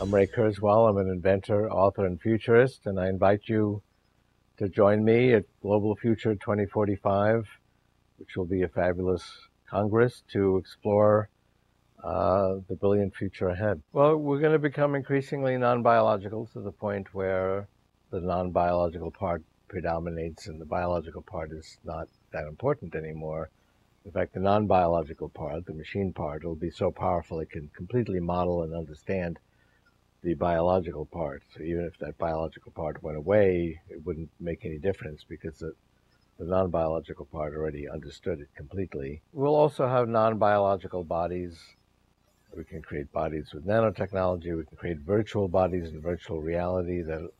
I'm Ray Kurzweil. I'm an inventor, author, and futurist, and I invite you to join me at Global Future 2045, which will be a fabulous congress to explore uh, the brilliant future ahead. Well, we're going to become increasingly non biological to the point where the non biological part predominates and the biological part is not that important anymore. In fact, the non biological part, the machine part, will be so powerful it can completely model and understand the biological part. So even if that biological part went away, it wouldn't make any difference because the, the non biological part already understood it completely. We'll also have non biological bodies. We can create bodies with nanotechnology. We can create virtual bodies in virtual reality that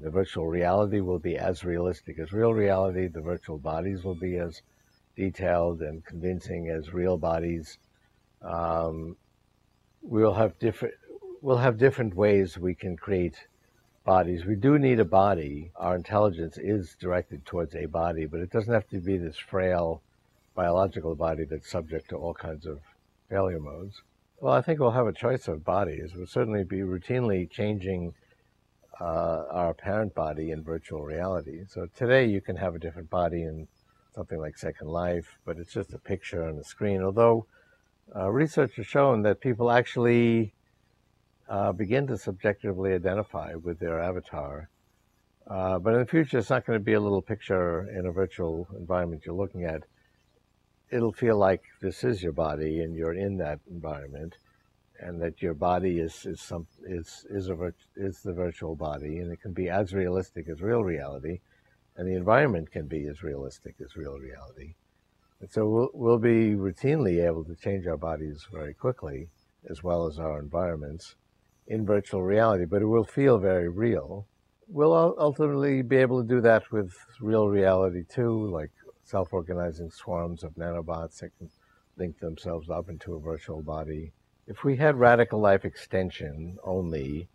the virtual reality will be as realistic as real reality. The virtual bodies will be as detailed and convincing as real bodies. Um, we'll have different we'll have different ways we can create bodies. We do need a body. Our intelligence is directed towards a body, but it doesn't have to be this frail biological body that's subject to all kinds of failure modes. Well, I think we'll have a choice of bodies. We'll certainly be routinely changing uh, our apparent body in virtual reality. So today you can have a different body in something like Second Life, but it's just a picture on the screen. Although uh, research has shown that people actually uh, begin to subjectively identify with their avatar. Uh, but in the future, it's not going to be a little picture in a virtual environment you're looking at. It'll feel like this is your body and you're in that environment, and that your body is is some is is a is the virtual body, and it can be as realistic as real reality and the environment can be as realistic as real reality. And so we'll, we'll be routinely able to change our bodies very quickly, as well as our environments, in virtual reality, but it will feel very real. We'll ultimately be able to do that with real reality too, like self organizing swarms of nanobots that can link themselves up into a virtual body. If we had radical life extension only,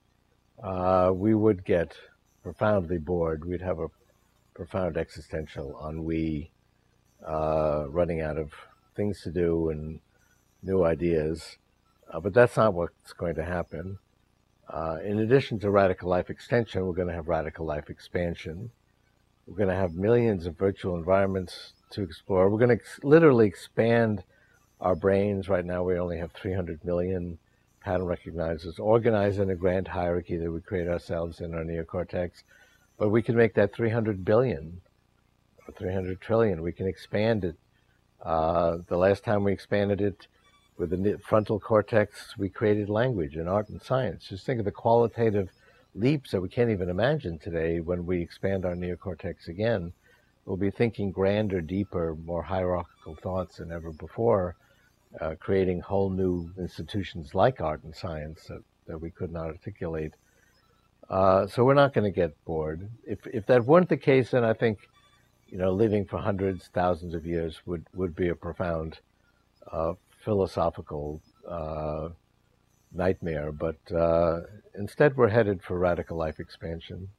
uh, we would get profoundly bored. We'd have a profound existential ennui, uh, running out of things to do and new ideas. Uh, but that's not what's going to happen. Uh, in addition to radical life extension, we're going to have radical life expansion. We're going to have millions of virtual environments to explore. We're going to ex- literally expand our brains. Right now, we only have 300 million pattern recognizers organized in a grand hierarchy that we create ourselves in our neocortex. But we can make that 300 billion or 300 trillion. We can expand it. Uh, the last time we expanded it with the frontal cortex, we created language and art and science. Just think of the qualitative leaps that we can't even imagine today when we expand our neocortex again. We'll be thinking grander, deeper, more hierarchical thoughts than ever before, uh, creating whole new institutions like art and science that, that we could not articulate uh, so we're not going to get bored. If if that weren't the case, then I think, you know, living for hundreds, thousands of years would would be a profound uh, philosophical uh, nightmare. But uh, instead, we're headed for radical life expansion.